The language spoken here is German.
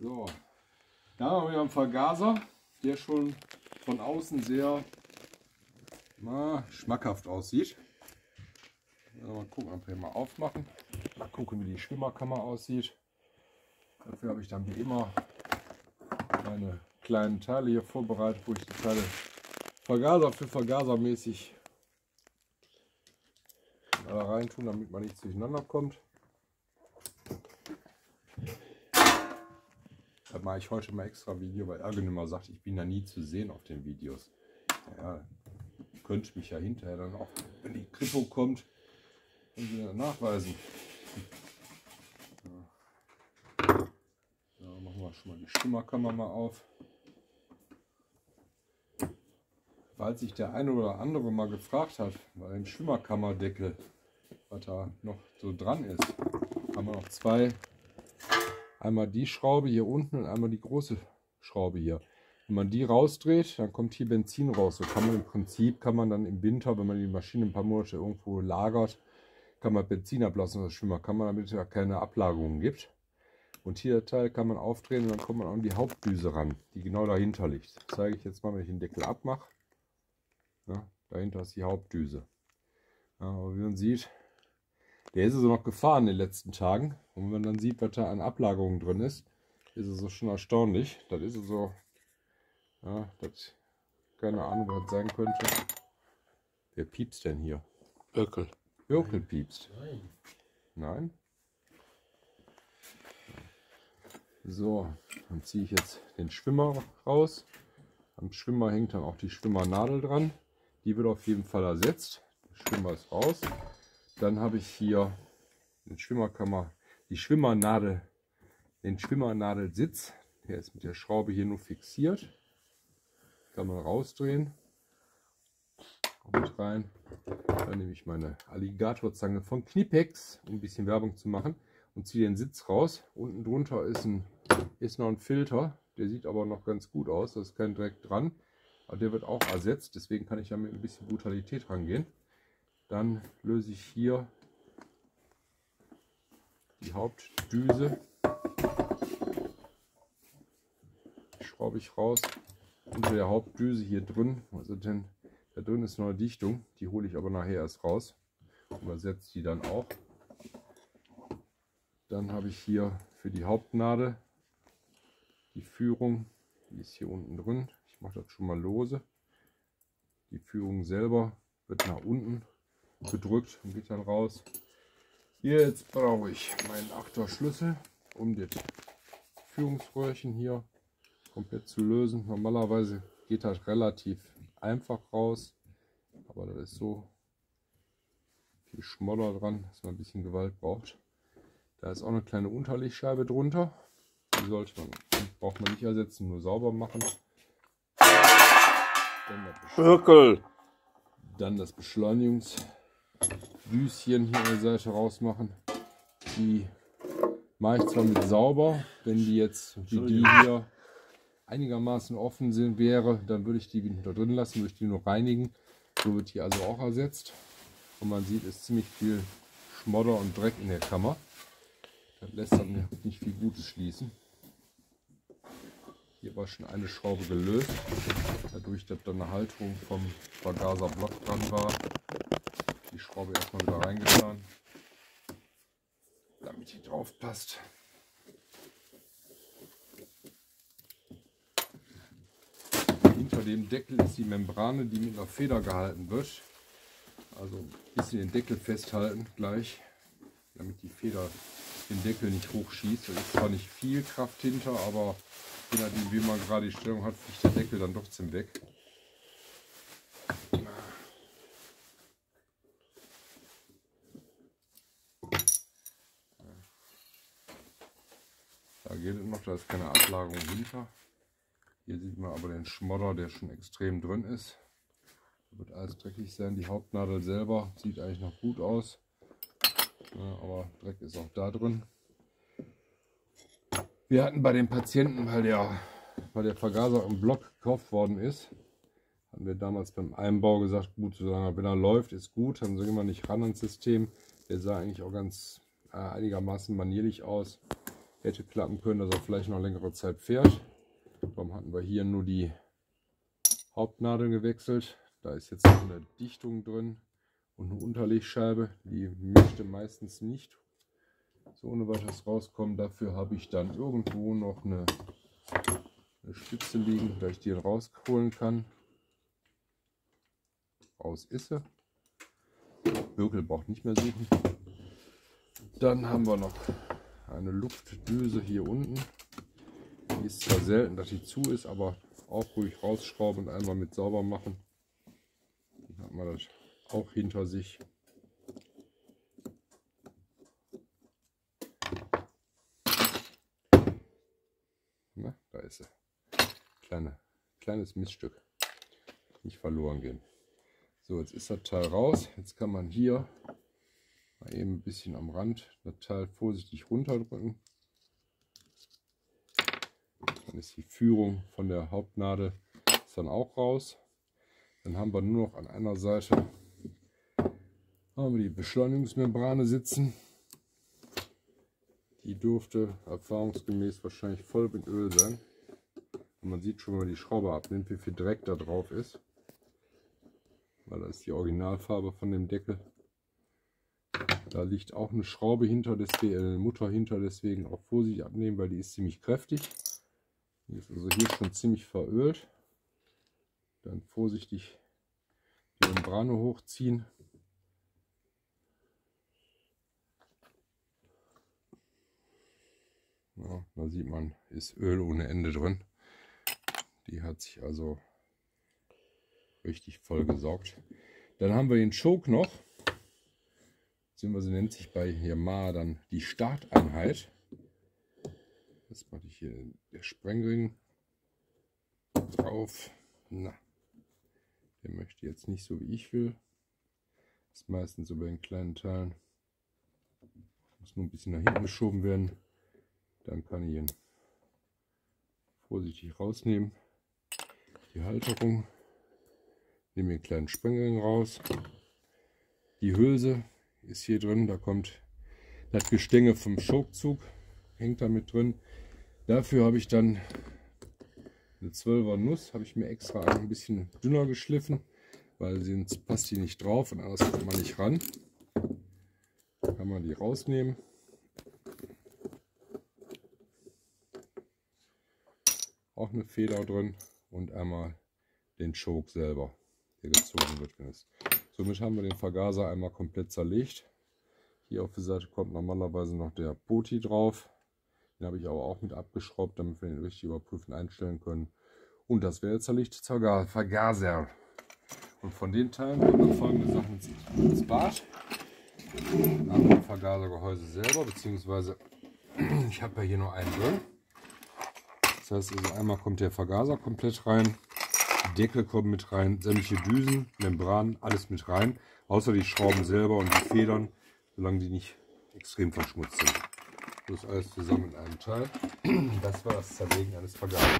So, da haben wir einen Vergaser, der schon von außen sehr na, schmackhaft aussieht. Mal gucken, ob wir mal aufmachen. Mal gucken, wie die Schwimmerkammer aussieht. Dafür habe ich dann wie immer meine kleinen Teile hier vorbereitet, wo ich die Teile Vergaser für Vergaser mäßig rein tun, damit man nicht durcheinander kommt. Da mache ich heute mal extra Video, weil Ergen immer sagt, ich bin da nie zu sehen auf den Videos. Ja, könnte mich ja hinterher dann auch, wenn die Kripo kommt, wieder nachweisen. Ja, machen wir schon mal die Stimmerkammer mal auf. Falls sich der eine oder andere mal gefragt hat, bei dem Schwimmerkammerdeckel, was da noch so dran ist, haben wir noch zwei. Einmal die Schraube hier unten und einmal die große Schraube hier. Wenn man die rausdreht, dann kommt hier Benzin raus. So kann man im Prinzip, kann man dann im Winter, wenn man die Maschine ein paar Monate irgendwo lagert, kann man Benzin ablassen aus Schwimmerkammer, damit es ja keine Ablagerungen gibt. Und hier der Teil kann man aufdrehen und dann kommt man an die Hauptdüse ran, die genau dahinter liegt. Das zeige ich jetzt mal, wenn ich den Deckel abmache. Ja, dahinter ist die Hauptdüse. Ja, aber wie man sieht, der ist also noch gefahren in den letzten Tagen. Und wenn man dann sieht, was da an Ablagerungen drin ist, ist es so schon erstaunlich. Das ist so, ja, das, keine Ahnung, was das sein könnte. Wer piepst denn hier? Öckel. Öckel piepst. Nein. Nein? So, dann ziehe ich jetzt den Schwimmer raus. Am Schwimmer hängt dann auch die Schwimmernadel dran. Die wird auf jeden Fall ersetzt. Der Schwimmer ist raus. Dann habe ich hier den Schwimmerkammer, die Schwimmernadel, den Schwimmernadelsitz. Der ist mit der Schraube hier nur fixiert. Kann man rausdrehen. Mit rein. Dann nehme ich meine Alligatorzange von Knipex, um ein bisschen Werbung zu machen. Und ziehe den Sitz raus. Unten drunter ist, ein, ist noch ein Filter. Der sieht aber noch ganz gut aus. Da ist kein Dreck dran. Aber der wird auch ersetzt. Deswegen kann ich da mit ein bisschen Brutalität rangehen. Dann löse ich hier die Hauptdüse. Die schraube ich raus. Unter der Hauptdüse hier drin, also denn da drin ist noch eine Dichtung, die hole ich aber nachher erst raus. Übersetze die dann auch. Dann habe ich hier für die Hauptnadel die Führung, die ist hier unten drin. Ich mache das schon mal lose. Die Führung selber wird nach unten gedrückt und geht dann raus. Jetzt brauche ich meinen 8er Schlüssel, um das Führungsröhrchen hier komplett zu lösen. Normalerweise geht das relativ einfach raus, aber da ist so viel Schmodder dran, dass man ein bisschen Gewalt braucht. Da ist auch eine kleine Unterlegscheibe drunter. Die sollte man, braucht man nicht ersetzen, nur sauber machen. Dann das Beschleunigungs Düschen hier an der Seite rausmachen. Die mache ich zwar mit sauber, wenn die jetzt wie die hier einigermaßen offen sind wäre, dann würde ich die da drin lassen, würde ich die nur reinigen. So wird die also auch ersetzt. Und man sieht, es ist ziemlich viel Schmodder und Dreck in der Kammer. Das lässt dann nicht viel Gutes schließen. Hier war schon eine Schraube gelöst, dadurch, dass da eine Halterung vom Vergaserblock dran war Schraube erstmal wieder reingetan, damit die drauf passt. Hinter dem Deckel ist die Membrane, die mit einer Feder gehalten wird. Also bisschen den Deckel festhalten gleich, damit die Feder den Deckel nicht hochschießt. Da ist zwar nicht viel Kraft hinter, aber je nachdem wie man gerade die Stellung hat, fliegt der Deckel dann doch zum Weg. geht noch, da ist keine Ablagerung hinter. Hier sieht man aber den Schmodder, der schon extrem drin ist. Da wird alles dreckig sein. Die Hauptnadel selber sieht eigentlich noch gut aus. Ja, aber Dreck ist auch da drin. Wir hatten bei den Patienten, weil der, weil der Vergaser im Block gekauft worden ist, haben wir damals beim Einbau gesagt, gut, wenn er läuft, ist gut, dann gehen wir nicht ran ans System. Der sah eigentlich auch ganz äh, einigermaßen manierlich aus. Hätte klappen können, dass er vielleicht noch längere Zeit fährt. Darum hatten wir hier nur die Hauptnadeln gewechselt. Da ist jetzt noch eine Dichtung drin und eine Unterlegscheibe. Die möchte meistens nicht so ohne weiteres rauskommen. Dafür habe ich dann irgendwo noch eine, eine Spitze liegen, da ich die rausholen kann. Raus ist sie. Birkel braucht nicht mehr suchen. Dann haben wir noch eine Luftdüse hier unten. Die ist zwar selten, dass die zu ist, aber auch ruhig rausschrauben und einmal mit sauber machen. Dann hat man das auch hinter sich. Na, da ist sie. Kleine, kleines Miststück. Nicht verloren gehen. So, jetzt ist das Teil raus. Jetzt kann man hier eben ein bisschen am Rand das Teil vorsichtig runterdrücken. Dann ist die Führung von der Hauptnadel dann auch raus. Dann haben wir nur noch an einer Seite haben wir die Beschleunigungsmembrane sitzen. Die dürfte erfahrungsgemäß wahrscheinlich voll mit Öl sein. Und man sieht schon, wenn man die Schraube abnimmt, wie viel Dreck da drauf ist. Weil das ist die Originalfarbe von dem Deckel. Da liegt auch eine Schraube hinter, deswegen, eine äh, Mutter hinter, deswegen auch vorsichtig abnehmen, weil die ist ziemlich kräftig. Die ist also hier schon ziemlich verölt. Dann vorsichtig die Membrane hochziehen. Ja, da sieht man, ist Öl ohne Ende drin. Die hat sich also richtig voll gesaugt. Dann haben wir den Choke noch. Beziehungsweise nennt sich bei Yamaha dann die Starteinheit. Das mache ich hier der Sprengring drauf. Na, der möchte jetzt nicht so wie ich will. Das ist meistens so bei den kleinen Teilen. Muss nur ein bisschen nach hinten geschoben werden. Dann kann ich ihn vorsichtig rausnehmen. Die Halterung. Nehme den kleinen Sprengring raus. Die Hülse ist hier drin. Da kommt das Gestänge vom Schokzug. Hängt da mit drin. Dafür habe ich dann eine 12er Nuss. Habe ich mir extra ein bisschen dünner geschliffen. Weil sonst passt die nicht drauf und anders kommt man nicht ran. Kann man die rausnehmen. auch eine Feder drin und einmal den Choke selber, der gezogen wird. Wenn es. Somit haben wir den Vergaser einmal komplett zerlegt. Hier auf der Seite kommt normalerweise noch der Poti drauf. Den habe ich aber auch mit abgeschraubt, damit wir den richtig überprüfen einstellen können. Und das wäre jetzt der Lichtvergaser. Und von den Teilen kommen folgende Sachen ins Bad. Einmal Vergasergehäuse selber, beziehungsweise ich habe ja hier nur einen drin. Das heißt also einmal kommt der Vergaser komplett rein, Deckel kommen mit rein, sämtliche Düsen, Membranen, alles mit rein, außer die Schrauben selber und die Federn, solange die nicht extrem verschmutzt sind. Das ist alles zusammen in einem Teil. Das war das Zerlegen eines Vergasers.